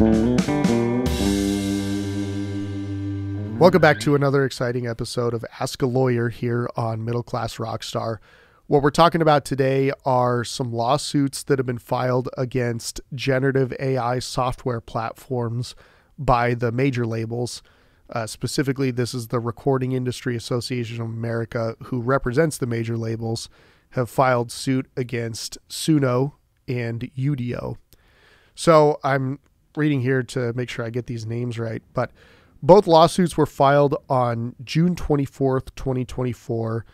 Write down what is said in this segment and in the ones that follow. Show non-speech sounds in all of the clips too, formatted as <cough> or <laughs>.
Welcome back to another exciting episode of Ask a Lawyer here on Middle Class Rockstar. What we're talking about today are some lawsuits that have been filed against generative AI software platforms by the major labels. Uh, specifically, this is the Recording Industry Association of America, who represents the major labels, have filed suit against Suno and Udio. So I'm reading here to make sure I get these names right, but both lawsuits were filed on June 24th, 2024.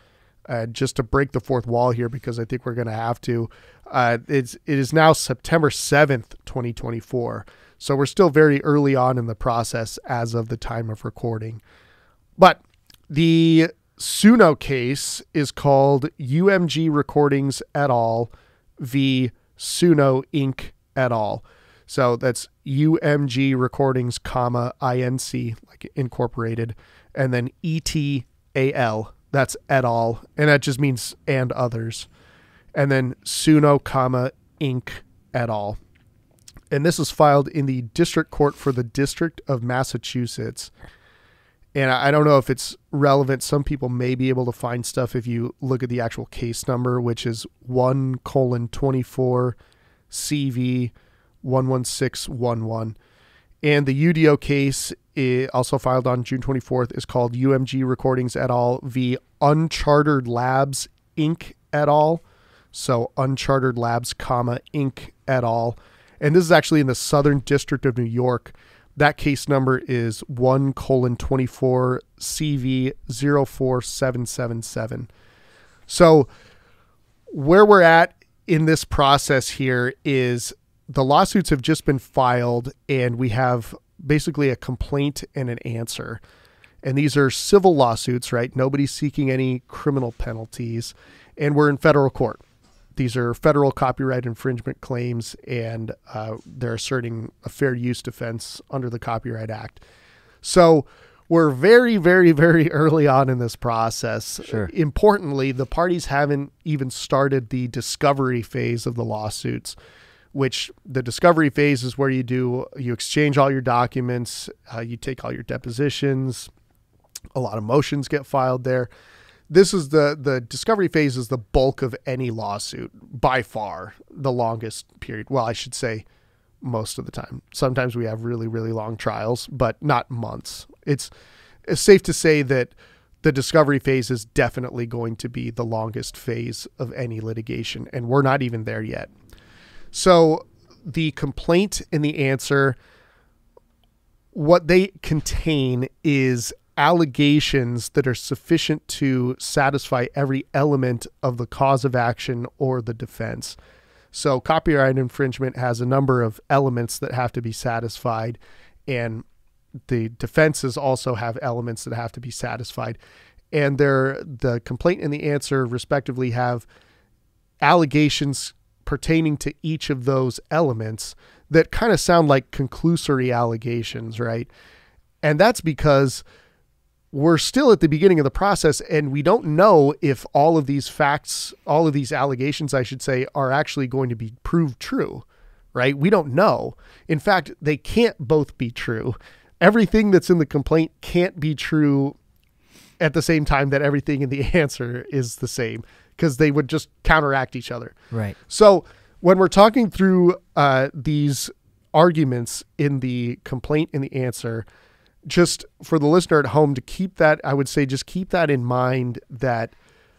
Uh, just to break the fourth wall here, because I think we're going to have to. Uh, it's it is now September 7th, 2024. So we're still very early on in the process as of the time of recording. But the Suno case is called UMG Recordings et al. v. Suno Inc. et al. So that's UMG Recordings, comma INC, like incorporated, and then ETAL. That's et al. And that just means and others. And then Suno, comma Inc. et al. And this is filed in the District Court for the District of Massachusetts. And I don't know if it's relevant. Some people may be able to find stuff if you look at the actual case number, which is 1 colon 24 CV 11611. And the Udio case, also filed on June 24th, is called UMG Recordings et al. v. Unchartered Labs Inc. et al. So Unchartered Labs, comma Inc. et al. And this is actually in the Southern District of New York. That case number is 1 colon 24 CV 04777. So where we're at in this process here is the lawsuits have just been filed and we have basically a complaint and an answer. And these are civil lawsuits, right? Nobody's seeking any criminal penalties. And we're in federal court. These are federal copyright infringement claims, and uh, they're asserting a fair use defense under the Copyright Act. So we're very, very, very <laughs> early on in this process. Sure. Importantly, the parties haven't even started the discovery phase of the lawsuits which the discovery phase is where you do you exchange all your documents, uh, you take all your depositions, a lot of motions get filed there. This is the the discovery phase is the bulk of any lawsuit by far, the longest period. Well, I should say most of the time. Sometimes we have really really long trials, but not months. It's it's safe to say that the discovery phase is definitely going to be the longest phase of any litigation and we're not even there yet. So the complaint and the answer, what they contain is allegations that are sufficient to satisfy every element of the cause of action or the defense. So, copyright infringement has a number of elements that have to be satisfied, and the defenses also have elements that have to be satisfied. And they the complaint and the answer, respectively, have allegations pertaining to each of those elements that kind of sound like conclusory allegations, right? And that's because we're still at the beginning of the process and we don't know if all of these facts, all of these allegations, I should say, are actually going to be proved true, right? We don't know. In fact, they can't both be true. Everything that's in the complaint can't be true at the same time that everything in the <laughs> answer is the same because they would just counteract each other. Right. So when we're talking through uh, these arguments in the complaint and the answer, just for the listener at home to keep that, I would say just keep that in mind that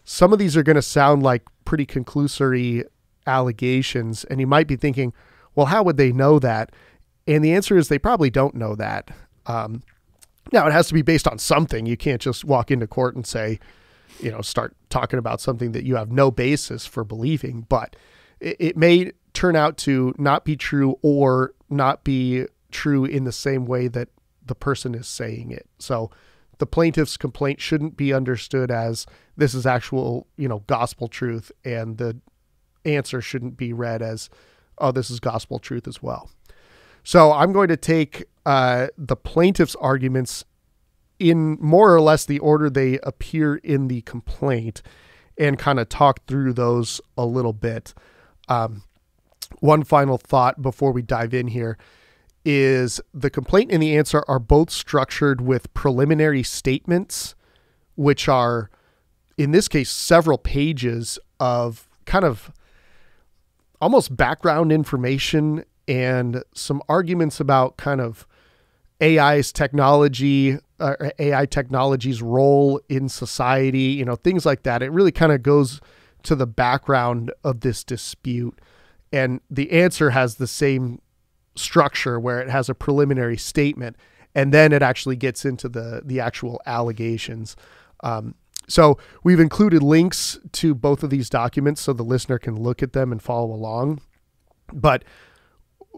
some of these are going to sound like pretty conclusory allegations. And you might be thinking, well, how would they know that? And the answer is they probably don't know that. Um, now, it has to be based on something. You can't just walk into court and say, you know, start talking about something that you have no basis for believing, but it, it may turn out to not be true or not be true in the same way that the person is saying it. So the plaintiff's complaint shouldn't be understood as this is actual, you know, gospel truth and the answer shouldn't be read as oh this is gospel truth as well. So I'm going to take uh, the plaintiff's arguments in more or less the order they appear in the complaint and kind of talk through those a little bit. Um, one final thought before we dive in here is the complaint and the answer are both structured with preliminary statements, which are, in this case, several pages of kind of almost background information and some arguments about kind of AI's technology, uh, AI technology's role in society, you know, things like that. It really kind of goes to the background of this dispute. And the answer has the same structure where it has a preliminary statement and then it actually gets into the the actual allegations. Um, so we've included links to both of these documents so the listener can look at them and follow along. But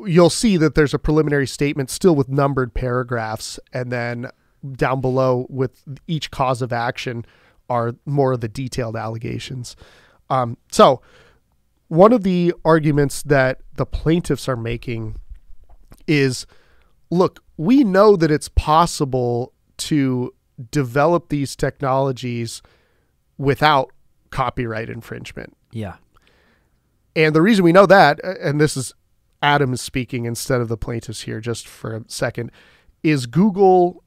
you'll see that there's a preliminary statement still with numbered paragraphs, and then down below with each cause of action are more of the detailed allegations. Um, so, one of the arguments that the plaintiffs are making is look, we know that it's possible to develop these technologies without copyright infringement. Yeah. And the reason we know that, and this is Adam speaking instead of the plaintiffs here, just for a second, is Google,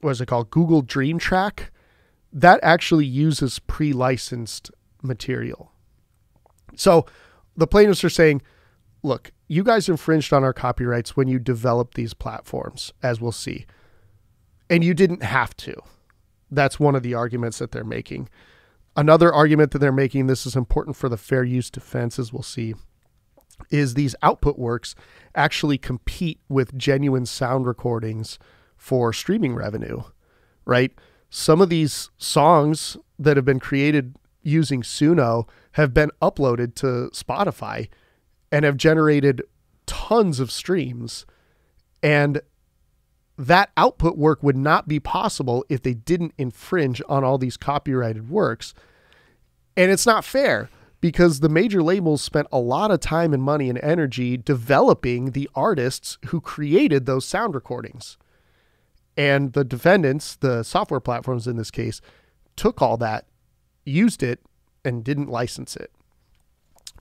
what is it called? Google Dream Track. That actually uses pre licensed material. So the plaintiffs are saying, look, you guys infringed on our copyrights when you developed these platforms, as we'll see. And you didn't have to. That's one of the arguments that they're making. Another argument that they're making, this is important for the fair use defense, as we'll see, is these output works actually compete with genuine sound recordings for streaming revenue, right? Some of these songs that have been created using Suno have been uploaded to Spotify and have generated tons of streams. And that output work would not be possible if they didn't infringe on all these copyrighted works. And it's not fair because the major labels spent a lot of time and money and energy developing the artists who created those sound recordings. And the defendants, the software platforms in this case, took all that, used it, and didn't license it.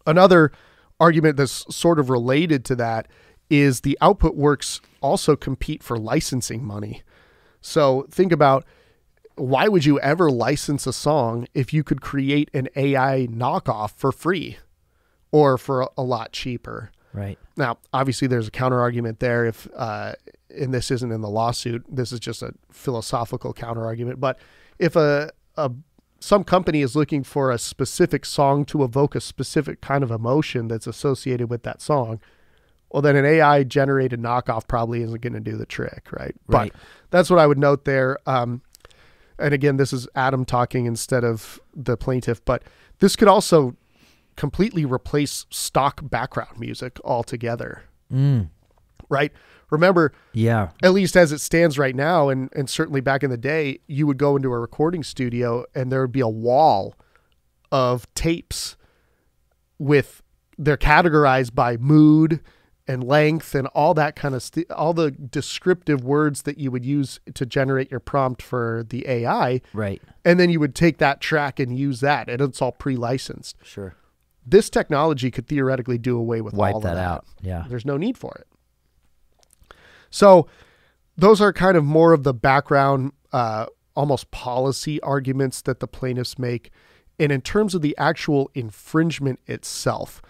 Another argument that's sort of related to that is the output works also compete for licensing money. So think about why would you ever license a song if you could create an AI knockoff for free or for a lot cheaper? Right. Now, obviously, there's a counter argument there. If uh, and this isn't in the lawsuit, this is just a philosophical counter argument. But if a, a some company is looking for a specific song to evoke a specific kind of emotion that's associated with that song, well, then an AI generated knockoff probably isn't going to do the trick, right? Right. But that's what I would note there. Um, and again, this is Adam talking instead of the plaintiff, but this could also completely replace stock background music altogether. Mm. Right? Remember, Yeah. at least as it stands right now, and, and certainly back in the day, you would go into a recording studio and there would be a wall of tapes with they're categorized by mood and length and all that kind of st- all the descriptive words that you would use to generate your prompt for the AI Right. and then you would take that track and use that and it's all pre-licensed. Sure. This technology could theoretically do away with Wipe all of that that out. Yeah. there's no need for it. So, those are kind of more of the background, uh, almost policy arguments that the plaintiffs make. And in terms of the actual infringement itself,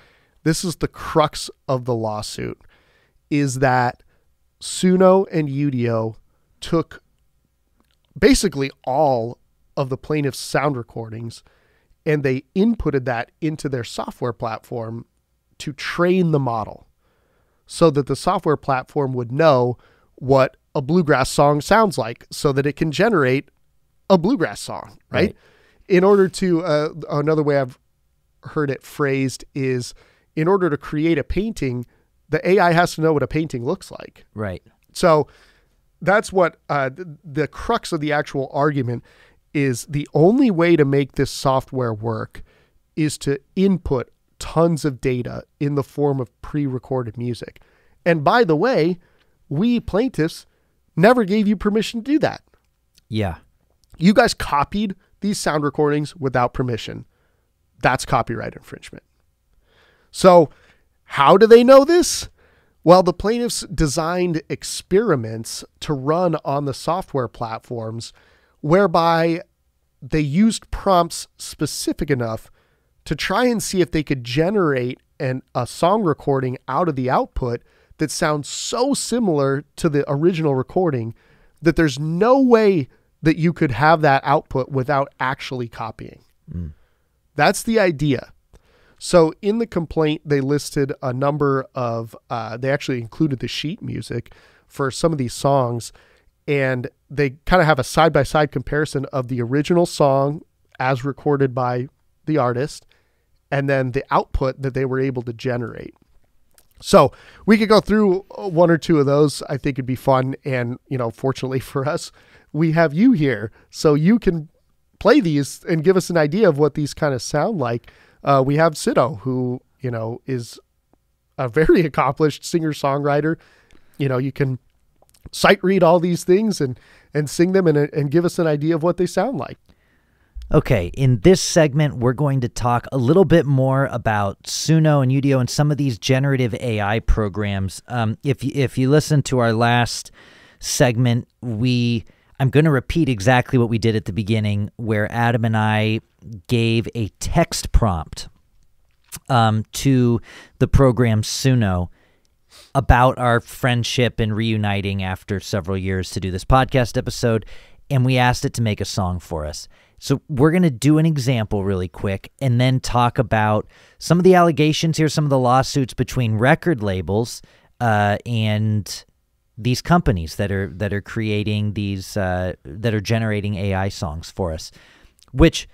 this is the crux of the lawsuit is that Suno and Udio took basically all of the plaintiff's sound recordings and they inputted that into their software platform to train the model so that the software platform would know what a bluegrass song sounds like so that it can generate a bluegrass song, right? Right. In order to, uh, another way I've heard it phrased is in order to create a painting, the AI has to know what a painting looks like. Right. So that's what uh, th- the crux of the actual argument is the only way to make this software work is to input tons of data in the form of pre-recorded music. And by the way, we plaintiffs never gave you permission to do that. Yeah. You guys copied these sound recordings without permission. That's copyright infringement. So, how do they know this? Well, the plaintiffs designed experiments to run on the software platforms whereby they used prompts specific enough to try and see if they could generate an, a song recording out of the output that sounds so similar to the original recording that there's no way that you could have that output without actually copying. Mm. That's the idea. So in the complaint, they listed a number of, uh, they actually included the sheet music for some of these songs. And they kind of have a side by side comparison of the original song as recorded by the artist and then the output that they were able to generate. So we could go through one or two of those. I think it'd be fun. And, you know, fortunately for us, we have you here. So you can play these and give us an idea of what these kind of sound like. Uh, we have Sydow, who, you know, is a very <laughs> accomplished singer songwriter. You know, you can sight read all these things and, and sing them and, and give us an idea of what they sound like. Okay, in this segment, we're going to talk a little bit more about Suno and Udio and some of these generative AI programs. Um, if you, if you listen to our last segment, we I'm going to repeat exactly what we did at the beginning, where Adam and I gave a text prompt um, to the program Suno about our friendship and reuniting after several years to do this podcast episode, and we asked it to make a song for us. So we're going to do an example really quick and then talk about some of the allegations here, some of the lawsuits between record labels uh, and these companies that are that are creating these uh, that are generating AI songs for us, which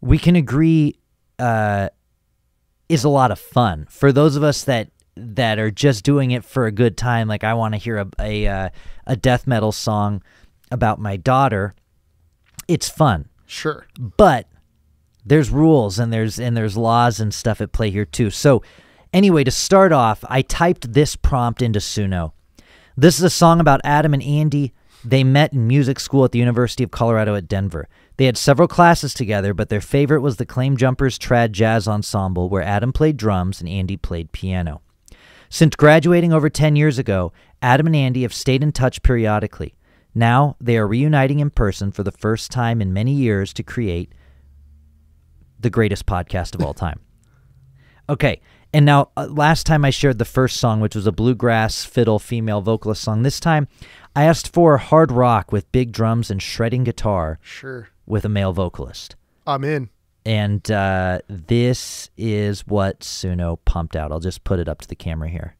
we can agree uh, is a lot of fun for those of us that that are just doing it for a good time. Like I want to hear a a, uh, a death metal song about my daughter. It's fun Sure. But there's rules and there's and there's laws and stuff at play here too. So anyway, to start off, I typed this prompt into Suno. This is a song about Adam and Andy. They met in music school at the University of Colorado at Denver. They had several classes together, but their favorite was the Claim Jumpers Trad Jazz Ensemble, where Adam played drums and Andy played piano. Since graduating over 10 years ago, Adam and Andy have stayed in touch periodically. Now they are reuniting in person for the first time in many years to create the greatest podcast of all <laughs> time. Okay. And now, uh, last time I shared the first song, which was a bluegrass fiddle female vocalist song. This time, I asked for hard rock with big drums and shredding guitar. Sure. With a male vocalist. I'm in. And uh, this is what Suno pumped out. I'll just put it up to the camera here.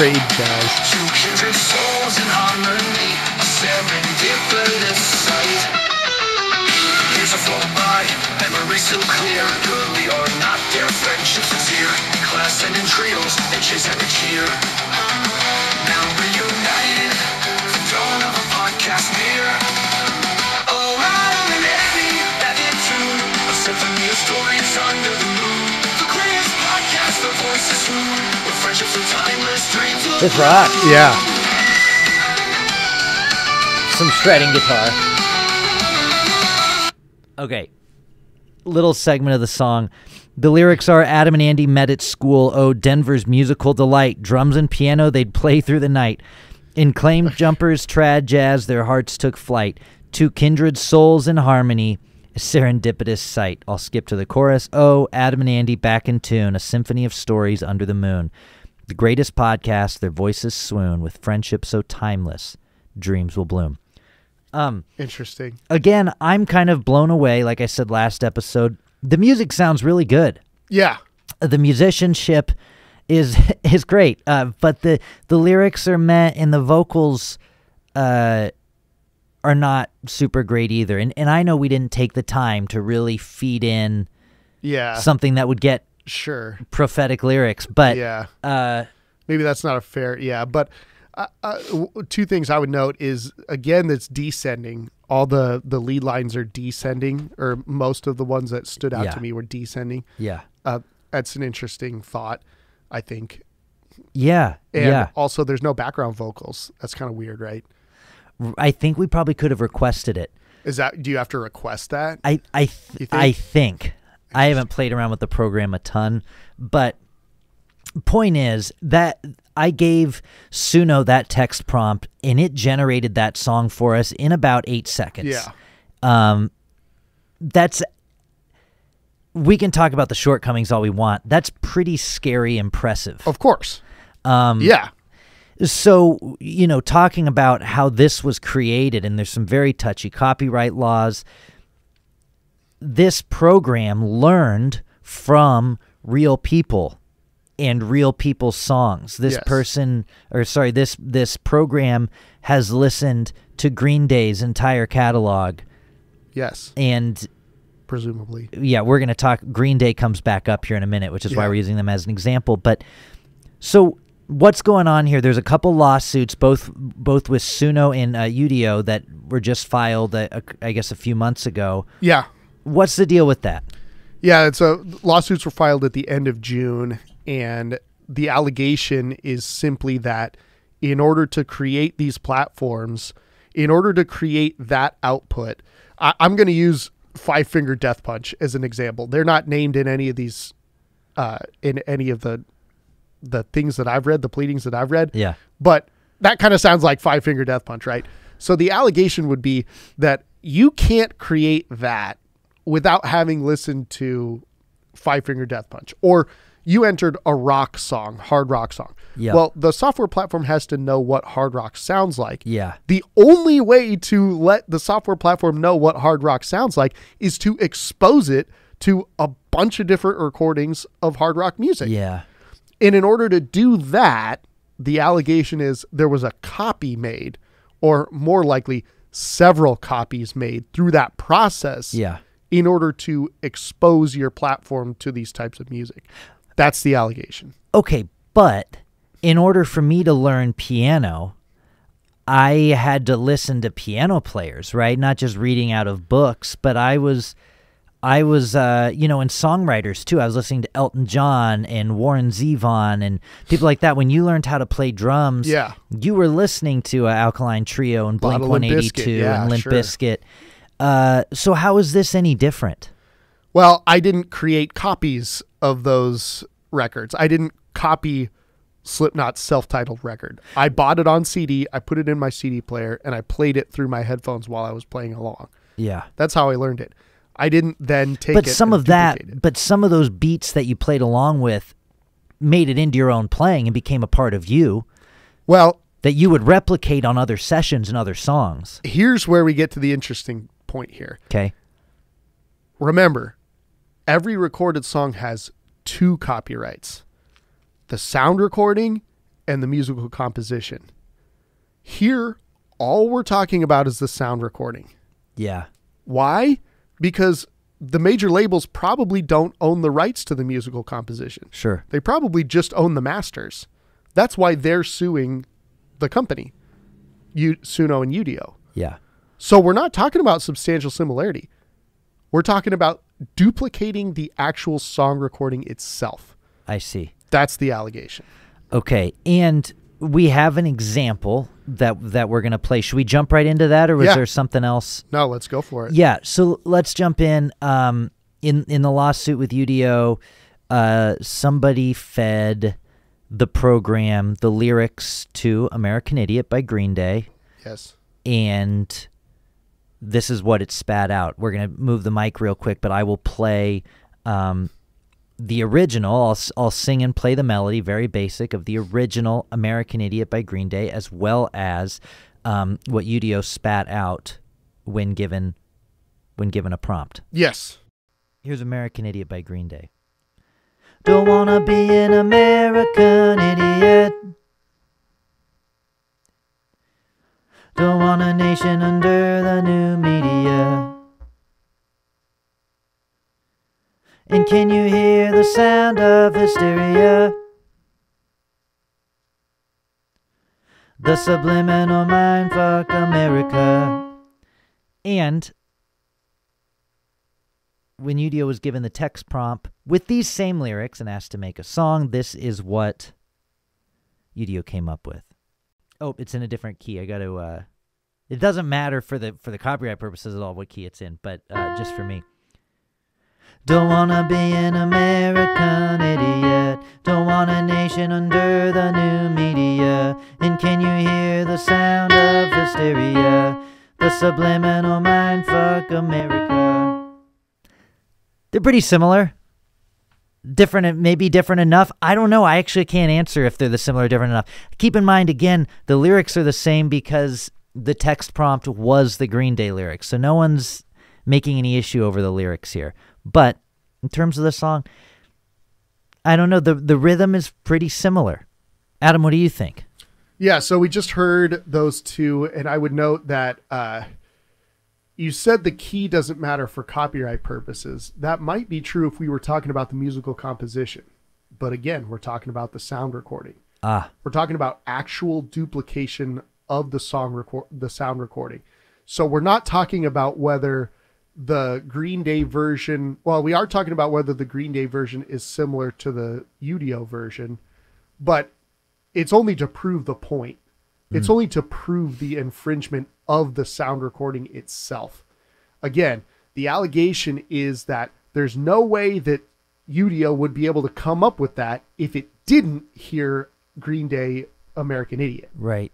Is true a symphony of stories under the moon. This rock. Yeah. Some shredding guitar. Okay. Little segment of the song. The lyrics are Adam and Andy met at school. Oh, Denver's musical delight. Drums and piano, they'd play through the night. In claimed jumpers, trad jazz, their hearts took flight. Two kindred souls in harmony. Serendipitous sight. I'll skip to the chorus. Oh, Adam and Andy back in tune. A symphony of stories under the moon. The greatest podcast, their voices swoon with friendship so timeless, dreams will bloom. Um, Interesting. Again, I'm kind of blown away. Like I said last episode, the music sounds really good. Yeah. The musicianship is <laughs> is great, uh, but the the lyrics are met and the vocals uh, are not super great either. And and I know we didn't take the time to really feed in yeah something that would get sure prophetic lyrics, but yeah, uh, maybe that's not a fair yeah. But uh, uh, two things I would note is again that's descending. All the the lead lines are descending, or most of the ones that stood out yeah. to me were descending. Yeah, uh, that's an interesting thought. I think Yeah, And yeah. also, there's no background vocals. That's kind of weird, right? I think we probably could have requested it. Is that? Do you have to request that? I I th- think? I think I haven't played around with the program a ton, but point is that I gave Suno that text prompt and it generated that song for us in about eight seconds. Yeah. Um, that's we can talk about the shortcomings all we want. That's pretty scary impressive. Of course. Um, Yeah. So you know talking about how this was created and there's some very touchy copyright laws this program learned from real people and real people's songs this Yes. person or sorry this this program has listened to green day's entire catalog Yes. and Presumably. yeah, we're going to talk. Green Day comes back up here in a minute, which is why we're using them as an example. But so what's going on here? There's a couple lawsuits, both both with Suno and uh, Udio, that were just filed, uh, I guess, a few months ago. Yeah. What's the deal with that? Yeah, it's a lawsuits were filed at the end of June, and the allegation is simply that in order to create these platforms, in order to create that output, I, I'm going to use Five Finger Death Punch as an example. They're not named in any of these, uh, in any of the the things that I've read, the pleadings that I've read. Yeah, But that kind of sounds like Five Finger Death Punch, right? So the allegation would be that you can't create that without having listened to Five Finger Death Punch, or you entered a rock song, hard rock song. Yeah. Well, the software platform has to know what hard rock sounds like. yeah, The only way to let the software platform know what hard rock sounds like is to expose it to a bunch of different recordings of hard rock music. yeah, And in order to do that, the allegation is there was a copy made, or more likely, several copies made through that process yeah. in order to expose your platform to these types of music. That's the allegation. Okay, but in order for me to learn piano, I had to listen to piano players, right? Not just reading out of books, but I was I was uh, you know, in songwriters too. I was listening to Elton John and Warren Zevon and people like that. When you learned how to play drums, Yeah. you were listening to uh, Alkaline Trio and Blink One Eighty Two yeah, and Limp sure. Bizkit. Uh, so how is this any different? Well, I didn't create copies of those records. I didn't copy Slipknot's self-titled record. I bought it on CD, I put it in my CD player, and I played it through my headphones while I was playing along. Yeah. That's how I learned it. I didn't then take but some of that but some of those beats that you played along with made it into your own playing and became a part of you Well, that you would replicate on other sessions and other songs here's where we get to the interesting point here. okay Remember, every recorded song has two copyrights the sound recording and the musical composition. Here, all we're talking about is the sound recording. yeah Why? Because the major labels probably don't own the rights to the musical composition. sure They probably just own the masters. That's why they're suing the company, U- Suno and Udio. yeah So we're not talking about substantial similarity. We're talking about duplicating the actual song recording itself. i see That's the allegation. okay and we have an example that that we're going to play should we jump right into that or was Yeah. there something else No, let's go for it. Yeah, so let's jump in. Um, in in the lawsuit with Udio, uh, somebody fed the program the lyrics to "American Idiot" by Green Day, Yes. and this is what it spat out. We're gonna move the mic real quick, but I will play um, the original. I'll I'll sing and play the melody, very basic, of the original "American Idiot" by Green Day, as well as um, what Udio spat out when given when given a prompt. Yes. Here's American Idiot by Green Day. Don't wanna be an American idiot. Don't want a nation under the new media. And can you hear the sound of hysteria? The subliminal mindfuck America. And when Udio was given the text prompt with these same lyrics and asked to make a song, this is what Udio came up with. Oh, it's in a different key. I got to. Uh, it doesn't matter for the for the copyright purposes at all what key it's in, but uh, just for me. Don't wanna be an American idiot. Don't want a nation under the new media. And can you hear the sound of hysteria? The subliminal mindfuck America. They're pretty similar. Different, maybe different enough. I don't know. I actually can't answer if they're the similar, different enough. Keep in mind, again, the lyrics are the same because the text prompt was the Green Day lyrics. So no one's making any issue over the lyrics here. But in terms of the song, I don't know. The the rhythm is pretty similar. Adam, what do you think? Yeah, so we just heard those two, and I would note that uh, you said the key doesn't matter for copyright purposes. That might be true if we were talking about the musical composition. But again, we're talking about the sound recording. Ah, We're talking about actual duplication of the song record, the sound recording. So we're not talking about whether the Green Day version. Well, we are talking about whether the Green Day version is similar to the Udio version, but it's only to prove the point. It's hmm. only to prove the infringement of the sound recording itself. Again, the allegation is that there's no way that Udio would be able to come up with that if it didn't hear Green Day American Idiot. right.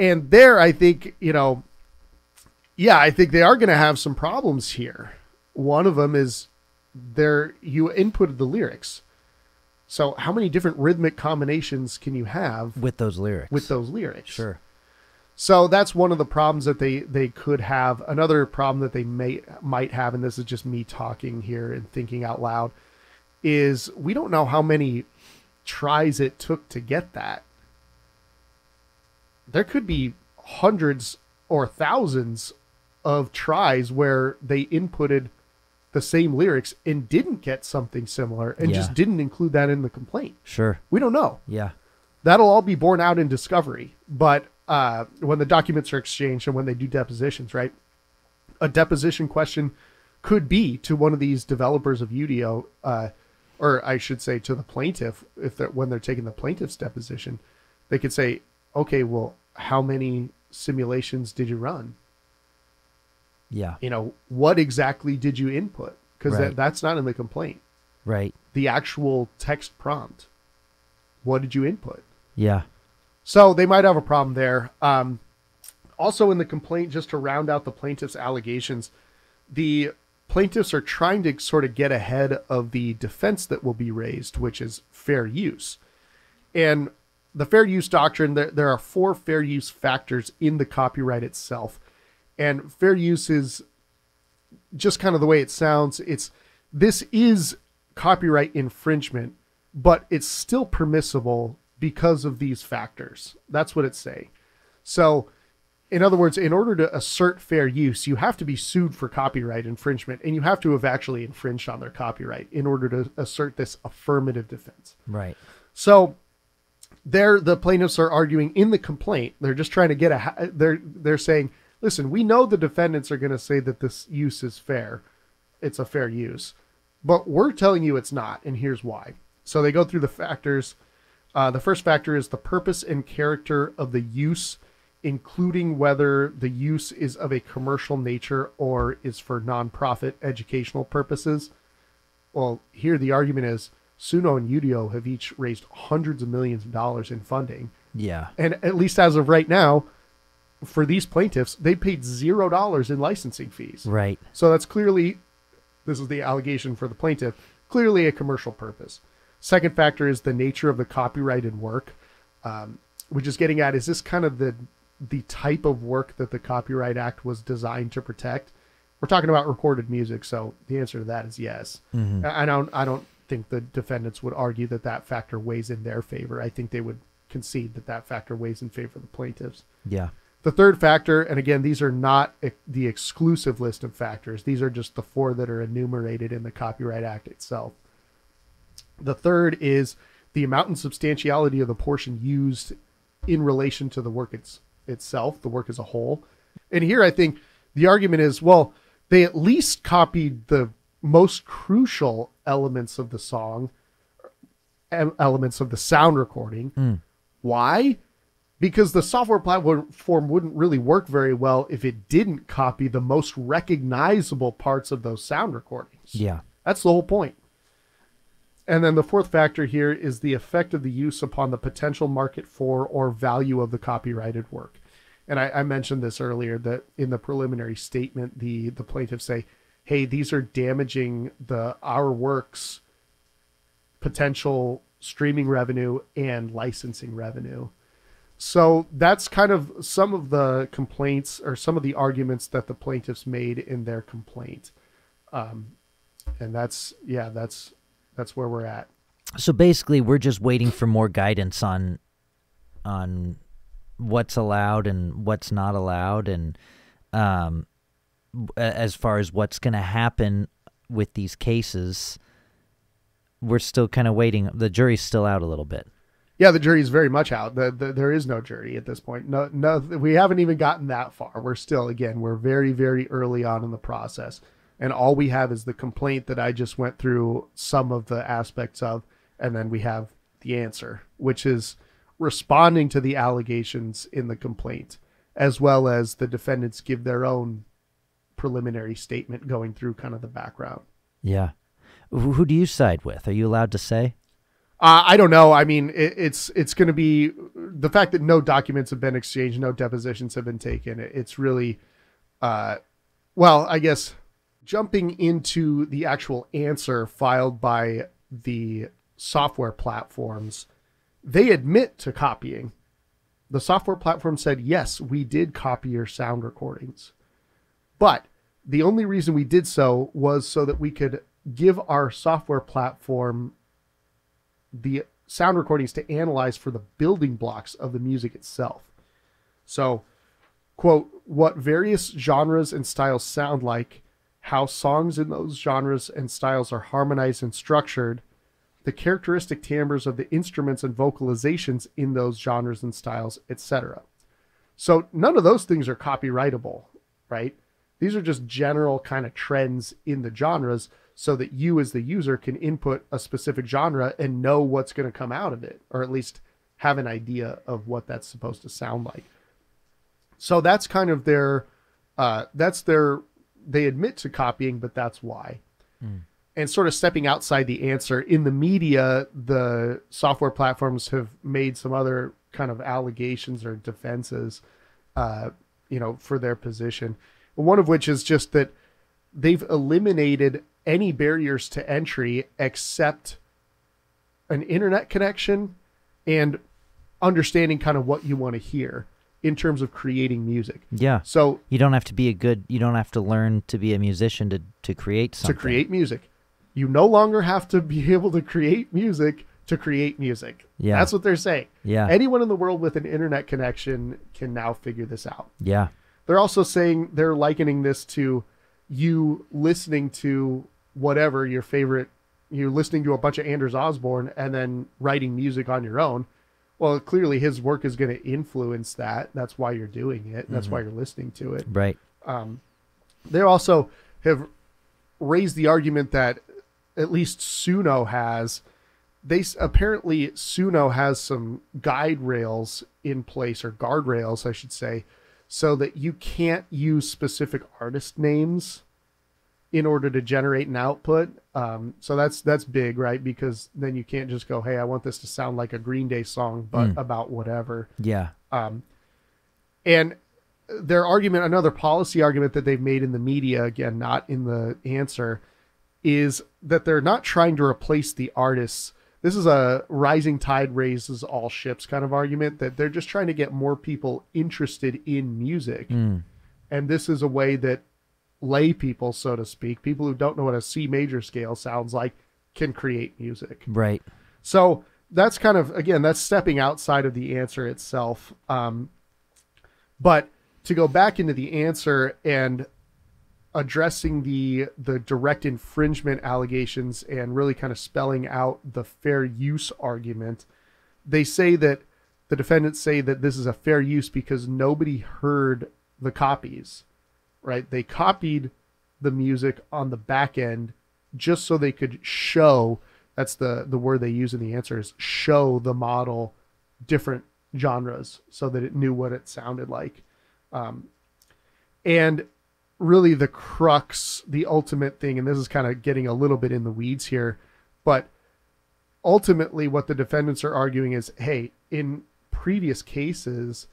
And there, I think, you know, yeah, I think they are going to have some problems here. One of them is there, you inputted the lyrics. So, how many different rhythmic combinations can you have With those lyrics. with those lyrics? Sure. So that's one of the problems that they they could have. Another problem that they may might have, and this is just me talking here and thinking out loud, is we don't know how many tries it took to get that. There could be hundreds or thousands of tries where they inputted the same lyrics and didn't get something similar and Yeah. just didn't include that in the complaint. Sure. We don't know Yeah. that'll all be borne out in discovery. But uh, when the documents are exchanged and when they do depositions, right? A deposition question could be to one of these developers of Udio, uh, or I should say to the plaintiff, if they're, when they're taking the plaintiff's deposition, they could say, "Okay, well, how many simulations did you run? Yeah. You know, what exactly did you input? Because Right. that, that's not in the complaint. Right. The actual text prompt. What did you input? Yeah. So they might have a problem there. Um, also, in the complaint, just to round out the plaintiff's allegations, the plaintiffs are trying to sort of get ahead of the defense that will be raised, which is fair use. And the fair use doctrine, there, there are four fair use factors in the copyright itself. And fair use is just kind of the way it sounds. It's this is copyright infringement, but it's still permissible because of these factors. That's what it's saying. So, in other words, in order to assert fair use, you have to be sued for copyright infringement and you have to have actually infringed on their copyright in order to assert this affirmative defense. Right. So, there the plaintiffs are arguing in the complaint. They're just trying to get a. They're they're saying, listen, we know the defendants are going to say that this use is fair, it's a fair use, but we're telling you it's not, and here's why. So they go through the factors. Uh, the first factor is the purpose and character of the use, including whether the use is of a commercial nature or is for nonprofit educational purposes. Well, here the argument is Suno and Udio have each raised hundreds of millions of dollars in funding. Yeah. And at least as of right now, for these plaintiffs, they paid zero dollars in licensing fees. Right. So that's clearly, this is the allegation for the plaintiff, clearly a commercial purpose. Second factor is the nature of the copyrighted work, um, which is getting at is this kind of the the type of work that the Copyright Act was designed to protect? We're talking about recorded music, so the answer to that is yes. Mhm. I I don't I don't think the defendants would argue that that factor weighs in their favor. I think they would concede that that factor weighs in favor of the plaintiffs. Yeah. The third factor, and again, these are not the exclusive list of factors. These are just the four that are enumerated in the Copyright Act itself. The third is the amount and substantiality of the portion used in relation to the work it's, itself, the work as a whole. And here I think the argument is well, they at least copied the most crucial elements of the song, elements of the sound recording. Mm. Why? Because the software platform wouldn't really work very well if it didn't copy the most recognizable parts of those sound recordings. Yeah. That's the whole point. And then the fourth factor here is the effect of the use upon the potential market for or value of the copyrighted work. And I, I mentioned this earlier that in the preliminary statement, the the plaintiffs say, "Hey, these are damaging the our works potential streaming revenue and licensing revenue." So that's kind of some of the complaints or some of the arguments that the plaintiffs made in their complaint. Um, and that's yeah, that's that's where we're at. So basically, we're just waiting for more guidance on on what's allowed and what's not allowed, and um, as far as what's going to happen with these cases, we're still kind of waiting. The jury's still out a little bit. Yeah, the jury's very much out. The, the, there is no jury at this point. No, no, we haven't even gotten that far. We're still, again, we're very, very early on in the process and all we have is the complaint that I just went through some of the aspects of, and then we have the answer, which is responding to the allegations in the complaint, as well as the defendants give their own preliminary statement going through kind of the background. Yeah. Who do you side with? Are you allowed to say? Uh, I don't know. I mean, it, it's it's going to be the fact that no documents have been exchanged, no depositions have been taken. It, it's really, uh, well, I guess jumping into the actual answer filed by the software platforms, they admit to copying. The software platform said, yes, we did copy your sound recordings. But the only reason we did so was so that we could give our software platform the sound recordings to analyze for the building blocks of the music itself. So, quote, what various genres and styles sound like how songs in those genres and styles are harmonized and structured, the characteristic timbres of the instruments and vocalizations in those genres and styles, etc. So none of those things are copyrightable, right? These are just general kind of trends in the genres so that you as the user can input a specific genre and know what's going to come out of it or at least have an idea of what that's supposed to sound like. So that's kind of their uh, that's their they admit to copying, but that's why. Mm. And sort of stepping outside the answer in the media, the software platforms have made some other kind of allegations or defenses, uh, you know, for their position. One of which is just that they've eliminated any barriers to entry except an internet connection and understanding kind of what you want to hear in terms of creating music. Yeah. So you don't have to be a good you don't have to learn to be a musician to to create something. To create music. You no longer have to be <laughs> able to create music to create music. Yeah. That's what they're saying. Yeah. Anyone in the world with an internet connection can now figure this out. Yeah. They're also saying they're likening this to you listening to whatever your favorite you're listening to a bunch of Anders Osborne and then writing music on your own well, clearly his work is going to influence that. That's why you're doing it. That's mm-hmm. why you're listening to it. Right. Um, they also have raised the argument that at least Suno has. They apparently Suno has some guide rails in place or guardrails, I should say, so that you can't use specific artist names in order to generate an output. Um, so that's that's big, right? Because then you can't just go, "Hey, I want this to sound like a Green Day song, but mm. about whatever." Yeah. Um, and their argument, another policy argument that they've made in the media, again, not in the answer, is that they're not trying to replace the artists. This is a rising tide raises all ships kind of argument that they're just trying to get more people interested in music. Mm. And this is a way that lay people, so to speak, people who don't know what a C major scale sounds like, can create music. Right. So that's kind of again that's stepping outside of the answer itself. Um, but to go back into the answer and addressing the the direct infringement allegations and really kind of spelling out the fair use argument, they say that the defendants say that this is a fair use because nobody heard the copies right? They copied the music on the back end just so they could show that's the the word they use in the answer is show the model different genres so that it knew what it sounded like. Um, and really, the crux, the ultimate thing, and this is kind of getting a little bit in the weeds here, but ultimately, what the defendants are arguing is hey, in previous cases,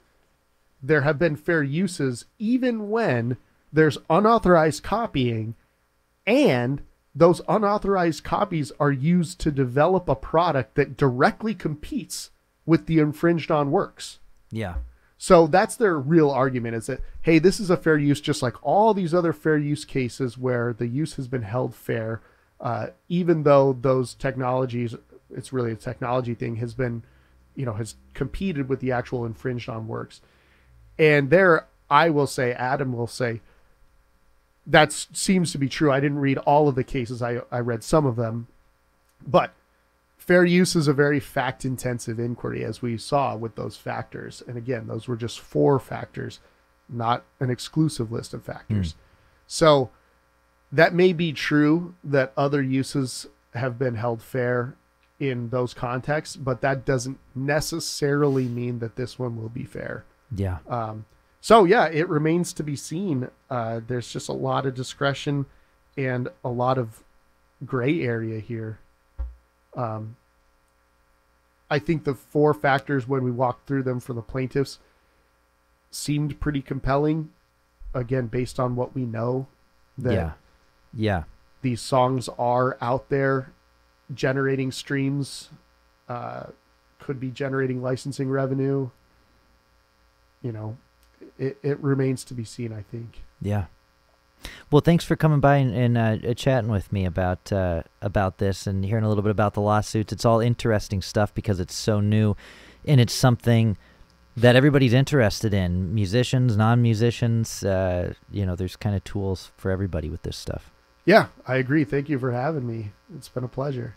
there have been fair uses even when there's unauthorized copying and those unauthorized copies are used to develop a product that directly competes with the infringed on works. Yeah. So that's their real argument is that, hey, this is a fair use, just like all these other fair use cases where the use has been held fair, uh, even though those technologies, it's really a technology thing, has been, you know, has competed with the actual infringed on works. And there, I will say, Adam will say, that seems to be true. I didn't read all of the cases, I, I read some of them. But fair use is a very fact intensive inquiry, as we saw with those factors. And again, those were just four factors, not an exclusive list of factors. Mm. So that may be true that other uses have been held fair in those contexts, but that doesn't necessarily mean that this one will be fair. Yeah. Um, so yeah, it remains to be seen. Uh, there's just a lot of discretion and a lot of gray area here. Um, I think the four factors when we walked through them for the plaintiffs seemed pretty compelling. Again, based on what we know, that yeah, yeah, these songs are out there generating streams, uh, could be generating licensing revenue. You know, it, it remains to be seen. I think. Yeah. Well, thanks for coming by and, and uh, chatting with me about uh, about this and hearing a little bit about the lawsuits. It's all interesting stuff because it's so new, and it's something that everybody's interested in. Musicians, non-musicians. Uh, you know, there's kind of tools for everybody with this stuff. Yeah, I agree. Thank you for having me. It's been a pleasure.